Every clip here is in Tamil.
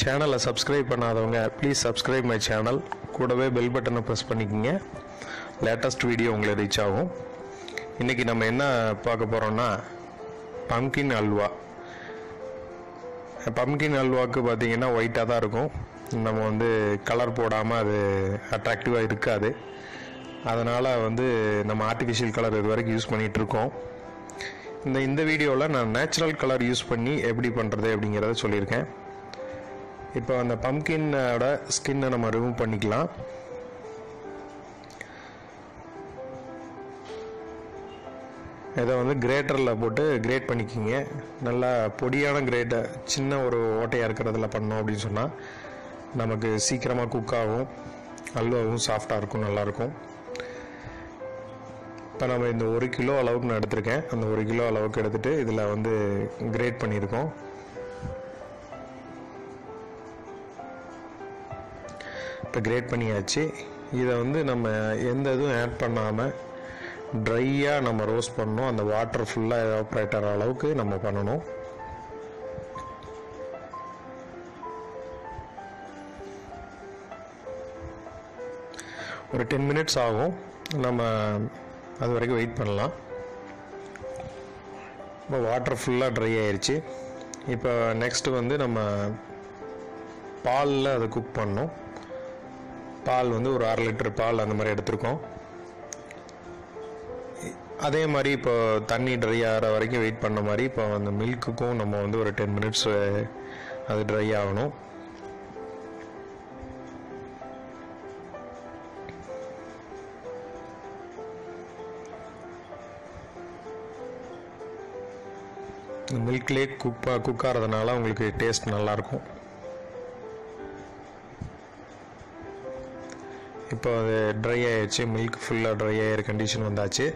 சேனலை சப்ஸ்கிரைப் பண்ணாதவங்க ப்ளீஸ் சப்ஸ்கிரைப் மை சேனல் கூடவே பெல் பட்டனை ப்ரெஸ் பண்ணிக்கோங்க. லேட்டஸ்ட் வீடியோ உங்களுக்கு ரீச் ஆகும். இன்றைக்கி நம்ம என்ன பார்க்க போகிறோம்னா பம்கின் அல்வா. பம்கின் அல்வாவுக்கு பார்த்தீங்கன்னா ஒயிட்டாக தான் இருக்கும். நம்ம வந்து கலர் போடாமல் அது அட்ராக்டிவாக இருக்காது. அதனால் வந்து நம்ம ஆர்டிஃபிஷியல் கலர் இது வரைக்கும் யூஸ் பண்ணிகிட்டு இருக்கோம். இந்த இந்த வீடியோவில் நான் நேச்சுரல் கலர் யூஸ் பண்ணி எப்படி பண்ணுறது அப்படிங்கிறத சொல்லியிருக்கேன். இப்போ அந்த பம்கின்னோட ஸ்கின்னை நம்ம ரிமூவ் பண்ணிக்கலாம். இதை வந்து கிரேட்டரில் போட்டு கிரேட் பண்ணிக்கிங்க. நல்லா பொடியான கிரேட்டை சின்ன ஒரு ஓட்டையாக இருக்கிறதுல பண்ணோம் அப்படின்னு சொன்னால் நமக்கு சீக்கிரமாக குக் ஆகும். அல்வாவும் சாஃப்டாக இருக்கும் நல்லாயிருக்கும் இப்போ நம்ம இந்த ஒரு கிலோ அளவுக்கு நான் எடுத்திருக்கேன். அந்த ஒரு கிலோ அளவுக்கு எடுத்துகிட்டு இதில் வந்து கிரேட் பண்ணியிருக்கோம். இப்போ கிரேட் பண்ணியாச்சு. இதை வந்து நம்ம எந்த இதுவும் ஆட் பண்ணாமல் ட்ரையாக நம்ம ரோஸ்ட் பண்ணணும். அந்த வாட்டர் ஃபுல்லாக எவாப்ரேட் ஆகிற அளவுக்கு நம்ம பண்ணணும். ஒரு டென் மினிட்ஸ் ஆகும். நம்ம அது வரைக்கும் வெயிட் பண்ணலாம். இப்போ வாட்டர் ஃபுல்லாக ட்ரை ஆயிடுச்சு இப்போ நெக்ஸ்ட்டு வந்து நம்ம பாலில் அதை குக் பண்ணோம் பால் வந்து ஒரு அரை லிட்டர் பால் அந்த மாதிரி எடுத்திருக்கோம். அதே மாதிரி இப்போ தண்ணி ட்ரை ஆகிற வரைக்கும் வெயிட் பண்ண மாதிரி இப்போ அந்த மில்க்குக்கும் நம்ம வந்து ஒரு டென் மினிட்ஸ் அது ட்ரை ஆகணும். இந்த மில்க்லேயே குக் குக் ஆகிறதுனால உங்களுக்கு டேஸ்ட் நல்லாயிருக்கும் இப்போ அது ட்ரை ஆகிடுச்சு மில்க் ஃபுல்லாக ட்ரை ஆகிற கண்டிஷன் வந்தாச்சு.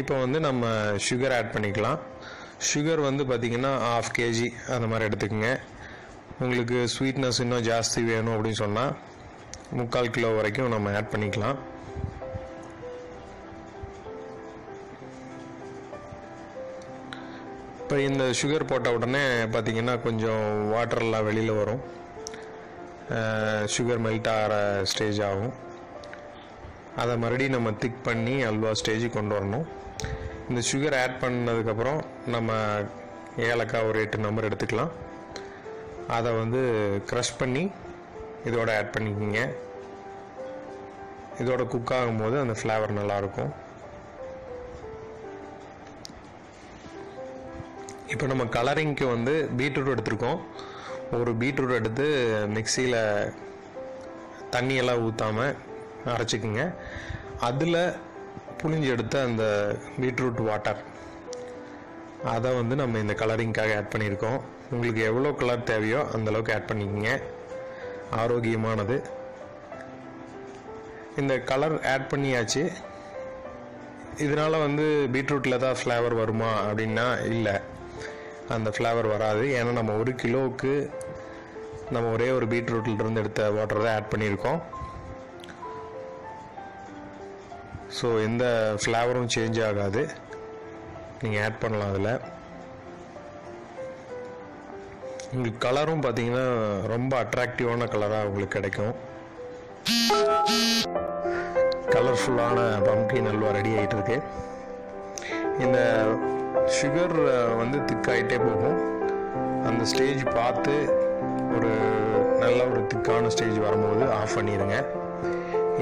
இப்போ வந்து நம்ம சுகர் ஆட் பண்ணிக்கலாம். சுகர் வந்து பார்த்திங்கன்னா ஆஃப் கேஜி அந்த மாதிரி எடுத்துக்கோங்க. உங்களுக்கு ஸ்வீட்னஸ் இன்னும் ஜாஸ்தி வேணும் அப்படின்னு சொன்னால் முக்கால் கிலோ வரைக்கும் நம்ம ஆட் பண்ணிக்கலாம். இப்போ இந்த சுகர் போட்ட உடனே பார்த்திங்கன்னா கொஞ்சம் வாட்டர்லாம் வெளியில் வரும். சுகர் மெல்ட் ஆகிற ஸ்டேஜ் ஆகும். அதை மறுபடியும் நம்ம திக் பண்ணி அல்வா ஸ்டேஜுக்கு கொண்டு வரணும். இந்த சுகர் ஆட் பண்ணதுக்கப்புறம் நம்ம ஏலக்காய் ஒரு எட்டு நம்பர் எடுத்துக்கலாம். அதை வந்து க்ரஷ் பண்ணி இதோட ஆட் பண்ணிக்கோங்க. இதோட குக் ஆகும்போது அந்த ஃப்ளேவர் நல்லாயிருக்கும். இப்போ நம்ம கலரிங்க்கு வந்து பீட்ரூட் எடுத்திருக்கோம். ஒரு பீட்ரூட் எடுத்து மிக்சியில் தண்ணியெல்லாம் ஊற்றாமல் அரைச்சிக்குங்க அதில் புளிஞ்சு எடுத்த அந்த பீட்ரூட் வாட்டர் அதை வந்து நம்ம இந்த கலரிங்க்காக ஆட் பண்ணியிருக்கோம். உங்களுக்கு எவ்வளோ கலர் தேவையோ அந்தளவுக்கு ஆட் பண்ணிக்கோங்க. ஆரோக்கியமானது. இந்த கலர் ஆட் பண்ணியாச்சு. இதனால் வந்து பீட்ரூட்டில் தான் ஃப்ளேவர் வருமா அப்படின்னா இல்லை. அந்த ஃப்ளேவர் வராது. ஏன்னா நம்ம ஒரு கிலோவுக்கு நம்ம ஒரே ஒரு பீட்ரூட்லேருந்து எடுத்த வாட்டர் தான் ஆட் பண்ணியிருக்கோம். ஸோ எந்த ஃப்ளேவரும் சேஞ்ச் ஆகாது. நீங்கள் ஆட் பண்ணலாம் அதில். உங்களுக்கு கலரும் பார்த்தீங்கன்னா ரொம்ப அட்ராக்டிவான கலராக உங்களுக்கு கிடைக்கும். கலர்ஃபுல்லான பம்கின் அல்வா ரெடி ஆகிட்டு இருக்கு. இந்த சுகர் வந்து திக்காகிட்டே போகும். அந்த ஸ்டேஜ் பார்த்து ஒரு நல்ல ஒரு திக்கான ஸ்டேஜ் வரும்போது ஆஃப் பண்ணிடுங்க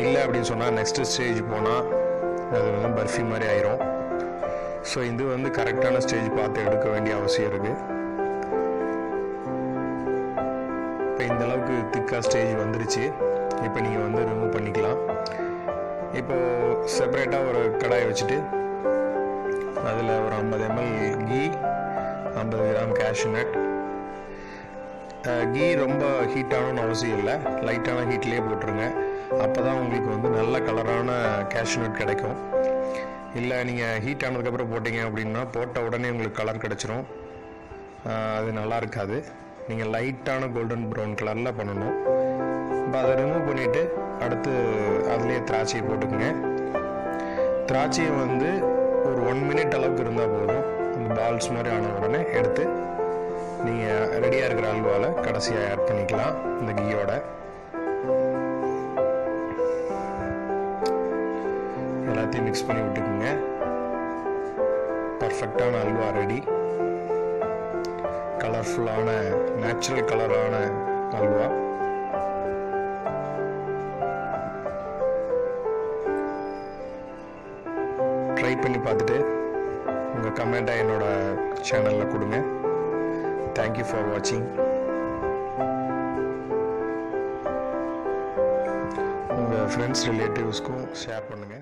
இல்லை அப்படின்னு சொன்னால் நெக்ஸ்ட் ஸ்டேஜ் போனால் அது வந்து பர்ஃபி மாதிரி ஆயிரும். ஸோ இது வந்து கரெக்டான ஸ்டேஜ் பார்த்து எடுக்க வேண்டிய அவசியம் இருக்குது இப்போ இந்த அளவுக்கு திக்காக ஸ்டேஜ் வந்துருச்சு. இப்போ நீங்கள் வந்து ரிமூவ் பண்ணிக்கலாம். இப்போது செப்பரேட்டாக ஒரு கடாயை வச்சுட்டு அதில் ஒரு ஐம்பது எம்எல் கீ ஐம்பது கிராம் கேஷ்யூ நட் கீ ரொம்ப ஹீட்டானு அவசியம் இல்லை. லைட்டான ஹீட்லேயே போட்டுருங்க. அப்போ தான் உங்களுக்கு வந்து நல்ல கலரான கேஷ்யூநட் கிடைக்கும். இல்லை நீங்கள் ஹீட் ஆனதுக்கப்புறம் போட்டிங்க அப்படின்னா போட்ட உடனே உங்களுக்கு கலர் கிடச்சிரும். அது நல்லா இருக்காது. நீங்கள் லைட்டான கோல்டன் ப்ரௌன் கலரில் பண்ணணும். இப்போ அதை ரிமூவ் பண்ணிவிட்டு அடுத்து அதுலேயே திராட்சையை போட்டுக்கோங்க. திராட்சையை வந்து ஒரு ஒன் மினிட் அளவுக்கு இருந்தால் போதும். அந்த பால்ஸ் மாதிரி ஆன உடனே எடுத்து நீங்கள் ரெடியாக இருக்கிற அல்வாவில் கடைசியாக ஆட் பண்ணிக்கலாம் இந்த கீயோட. எல்லாத்தையும் மிக்ஸ் பண்ணி விட்டுக்குங்க. பர்ஃபெக்டான அல்வா ரெடி கலர்ஃபுல்லான நேச்சுரல் கலரான அல்வா. ட்ரை பண்ணி பார்த்துட்டு உங்கள் கமெண்ட்டாக என்னோட சேனலில் கொடுங்க. தேங்க்யூ ஃபார் வாட்சிங் உங்கள் ஃப்ரெண்ட்ஸ் ரிலேட்டிவ்ஸ்க்கும் ஷேர் பண்ணுங்கள்